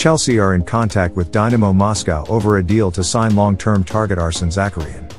Chelsea are in contact with Dynamo Moscow over a deal to sign long-term target Arsen Zakarian.